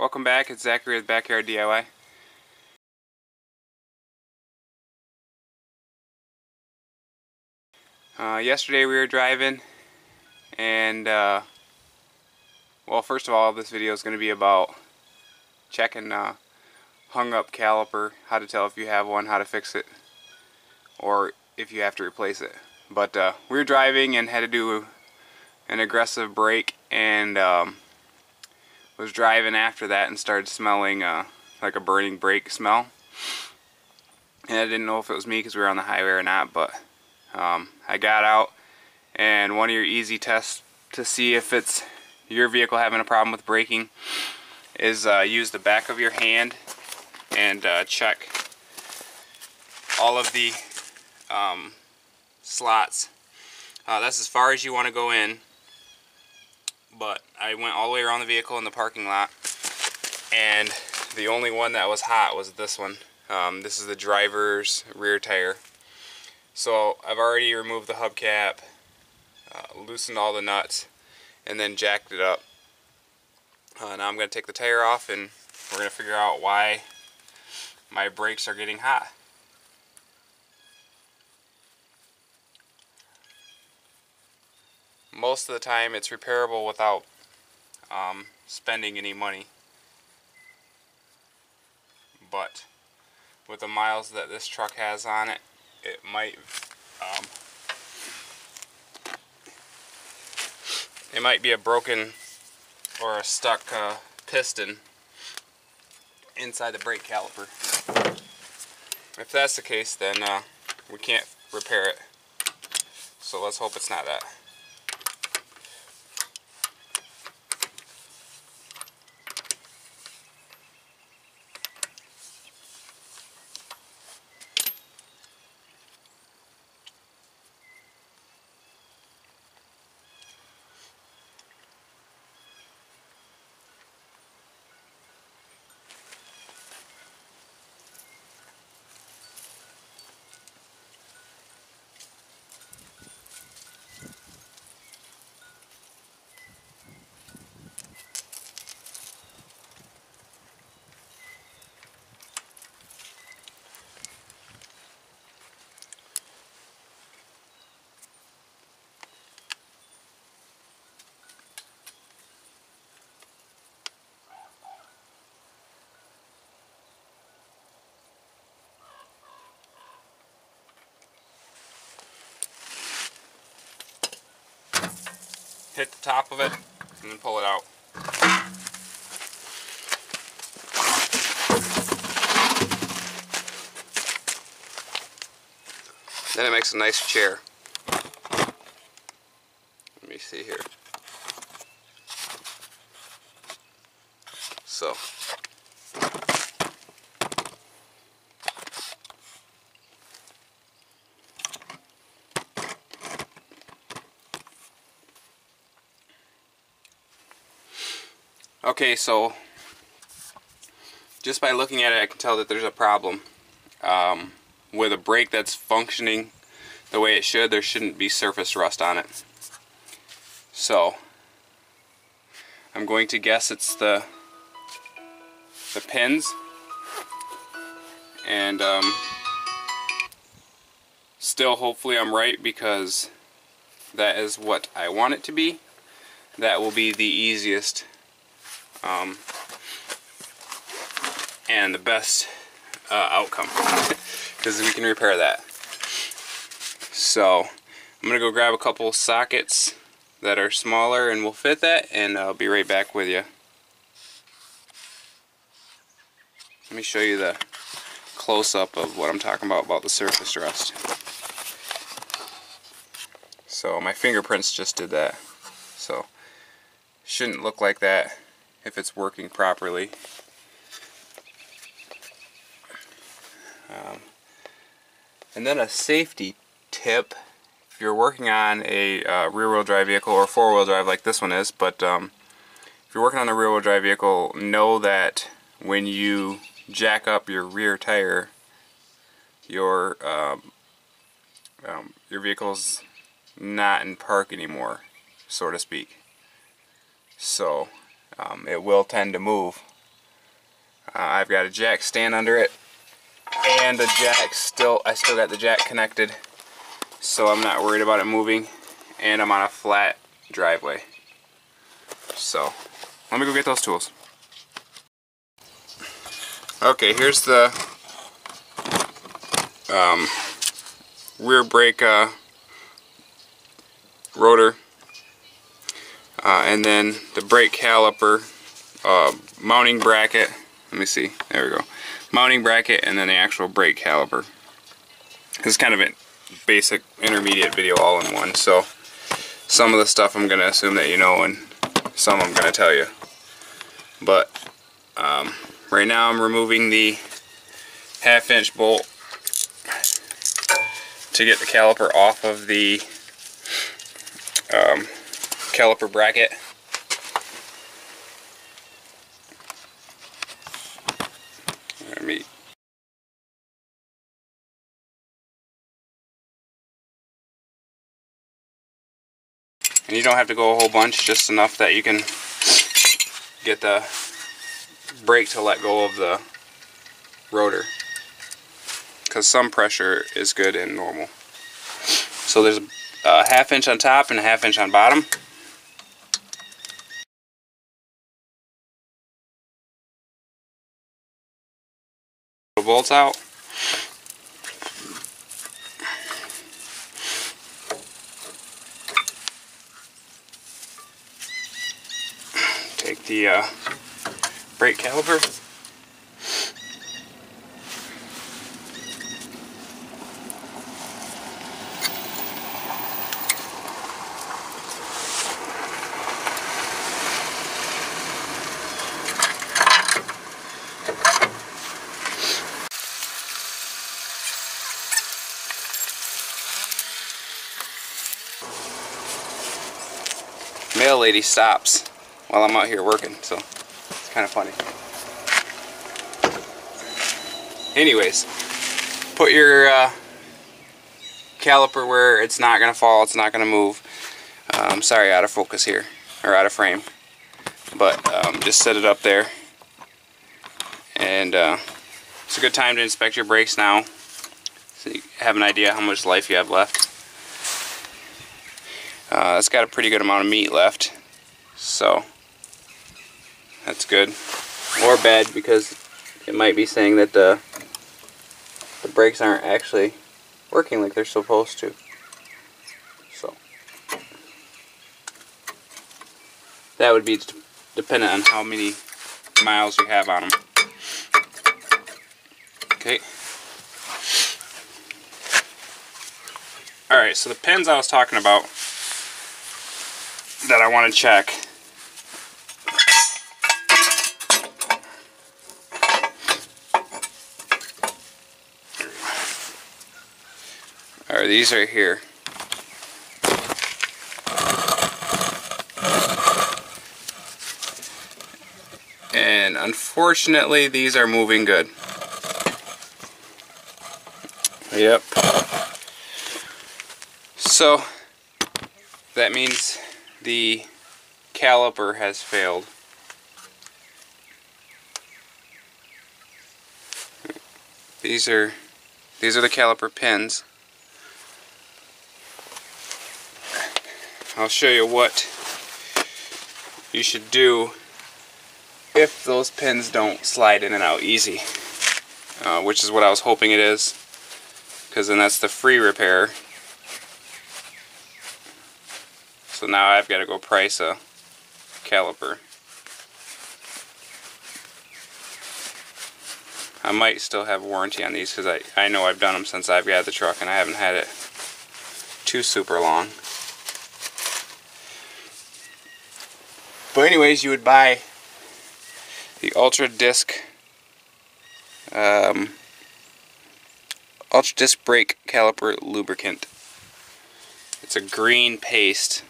welcome back. It's Zachary with Backyard DIY. Uh, yesterday we were driving and uh, well first of all this video is going to be about checking uh, hung up caliper, how to tell if you have one, how to fix it or if you have to replace it. But uh, we were driving and had to do an aggressive brake and um, was driving after that and started smelling uh, like a burning brake smell. And I didn't know if it was me because we were on the highway or not, but um, I got out and one of your easy tests to see if it's your vehicle having a problem with braking is uh, use the back of your hand and uh, check all of the um, slots. Uh, that's as far as you want to go in but I went all the way around the vehicle in the parking lot and the only one that was hot was this one. Um, this is the driver's rear tire. So I've already removed the hubcap, uh, loosened all the nuts, and then jacked it up. Uh, now I'm going to take the tire off and we're going to figure out why my brakes are getting hot. Most of the time it's repairable without um, spending any money. But with the miles that this truck has on it it might um, it might be a broken or a stuck uh, piston inside the brake caliper. If that's the case then uh, we can't repair it. So let's hope it's not that hit the top of it and then pull it out. Then it makes a nice chair. Let me see here. So Okay, so just by looking at it, I can tell that there's a problem. Um, with a brake that's functioning the way it should, there shouldn't be surface rust on it. So, I'm going to guess it's the the pins. And um, still, hopefully I'm right because that is what I want it to be. That will be the easiest um, and the best uh, outcome because we can repair that. So I'm gonna go grab a couple sockets that are smaller and we'll fit that and I'll be right back with you. Let me show you the close-up of what I'm talking about about the surface rust. So my fingerprints just did that. So shouldn't look like that if it's working properly. Um, and then a safety tip if you're working on a uh, rear-wheel drive vehicle or four-wheel drive like this one is but um, if you're working on a rear-wheel drive vehicle know that when you jack up your rear tire your um, um, your vehicle's not in park anymore so to speak so um, it will tend to move. Uh, I've got a jack. Stand under it. And a jack. Still, I still got the jack connected. So I'm not worried about it moving. And I'm on a flat driveway. So let me go get those tools. Okay, here's the um, rear brake uh, rotor uh, and then the brake caliper uh, mounting bracket. Let me see. There we go. Mounting bracket and then the actual brake caliper. This is kind of a basic intermediate video all in one. So some of the stuff I'm gonna assume that you know and some I'm gonna tell you. But um, right now I'm removing the half inch bolt to get the caliper off of the um, caliper bracket. And you don't have to go a whole bunch, just enough that you can get the brake to let go of the rotor because some pressure is good and normal. So there's a half inch on top and a half inch on bottom. Bolts out. Take the uh, brake caliper. Mail lady stops while I'm out here working, so it's kind of funny. Anyways, put your uh, caliper where it's not going to fall, it's not going to move. Um, sorry, out of focus here, or out of frame. But um, just set it up there. And uh, it's a good time to inspect your brakes now, so you have an idea how much life you have left. Uh, it's got a pretty good amount of meat left, so that's good. Or bad because it might be saying that the the brakes aren't actually working like they're supposed to. So that would be dependent on how many miles you have on them. Okay. Alright, so the pins I was talking about that I want to check. Are these right here. And unfortunately, these are moving good. Yep. So, that means the caliper has failed. These are these are the caliper pins. I'll show you what you should do if those pins don't slide in and out easy. Uh, which is what I was hoping it is. Because then that's the free repair. So now I've got to go price a caliper. I might still have warranty on these because I, I know I've done them since I've got the truck and I haven't had it too super long. But anyways, you would buy the Ultra Disc um, Ultra Disc Brake Caliper Lubricant. It's a green paste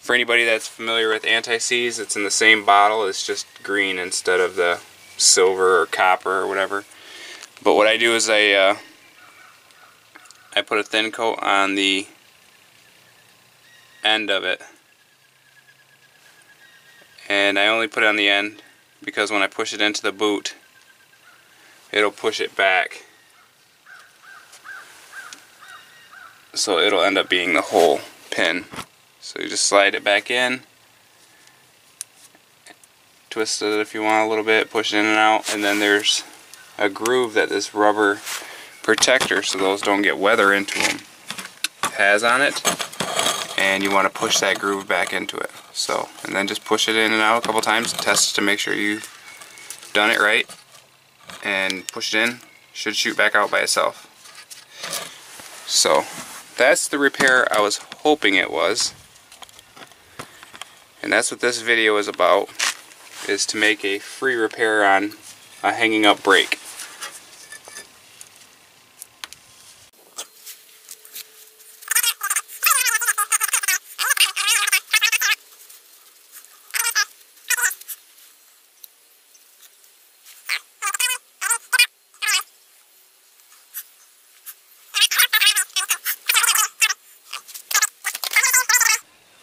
for anybody that's familiar with anti-seize, it's in the same bottle, it's just green instead of the silver or copper or whatever. But what I do is I uh, I put a thin coat on the end of it. And I only put it on the end because when I push it into the boot it'll push it back. So it'll end up being the whole pin so you just slide it back in. Twist it if you want a little bit push it in and out and then there's a groove that this rubber protector so those don't get weather into them has on it and you want to push that groove back into it. So and then just push it in and out a couple times test to make sure you've done it right and push it in should shoot back out by itself. So that's the repair I was hoping it was and that's what this video is about is to make a free repair on a hanging up brake.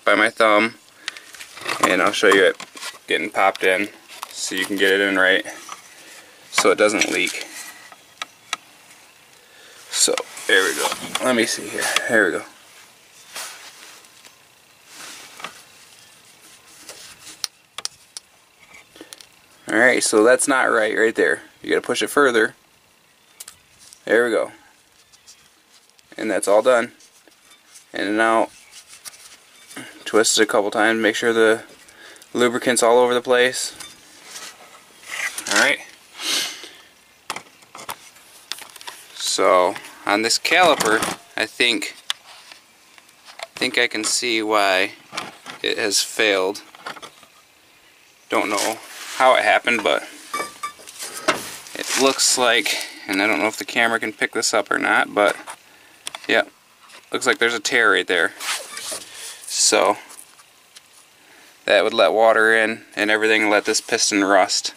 By my thumb and I'll show you it getting popped in so you can get it in right so it doesn't leak. So there we go. Let me see here. There we go. Alright so that's not right right there. You gotta push it further. There we go. And that's all done. And now twist it a couple times, make sure the lubricant's all over the place. Alright. So on this caliper, I think I think I can see why it has failed. Don't know how it happened, but it looks like, and I don't know if the camera can pick this up or not, but yeah, looks like there's a tear right there. So that would let water in and everything let this piston rust.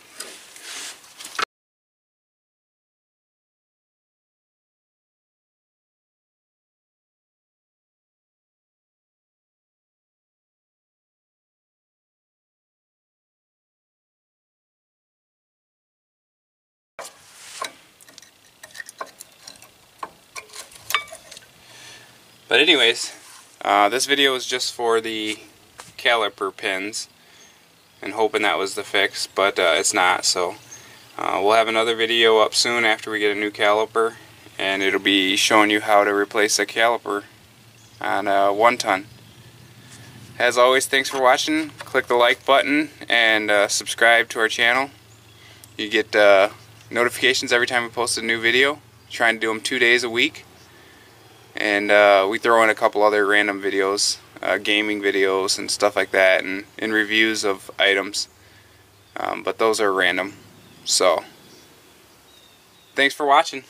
But anyways, uh, this video is just for the caliper pins and hoping that was the fix, but uh, it's not. So uh, we'll have another video up soon after we get a new caliper and it'll be showing you how to replace a caliper on a one ton. As always, thanks for watching. Click the like button and uh, subscribe to our channel. You get uh, notifications every time we post a new video. Trying to do them two days a week and uh, we throw in a couple other random videos, uh, gaming videos and stuff like that, and in reviews of items. Um, but those are random. So, thanks for watching.